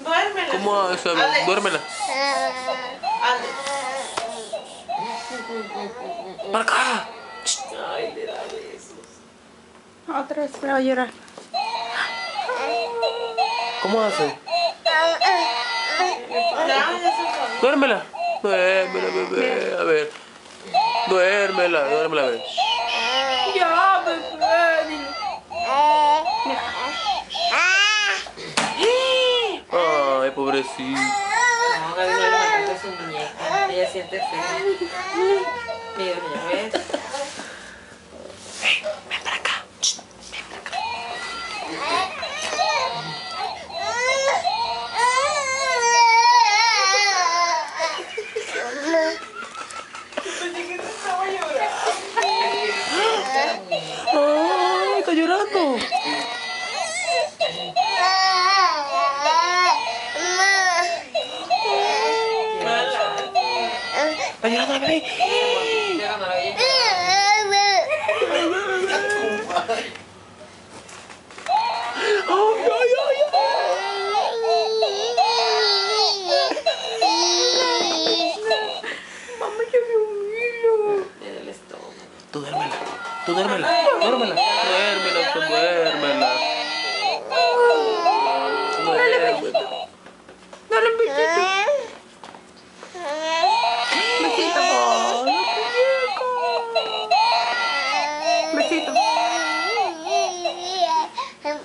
Duérmela. ¿Cómo haces? Duérmela. Ande. ¡Para acá! Ay, le da besos. Otra vez me va a llorar. ¿Cómo hace? Duérmela. Duérmela, bebé. A ver. Duérmela, duérmela, a ver. Pobrecito. No, Gaby no le a su muñeca. Ella siente feo. Mira, ya ves. Ven para acá. Ay, está llorando. Está llorando la bebé. Ya ganó la bella. Ay, ay, ay, Mamá, ya me humillo. Le da el estómago. Tú duérmela. Tú duérmela. Duérmela. Duérmela, tú duérmela. And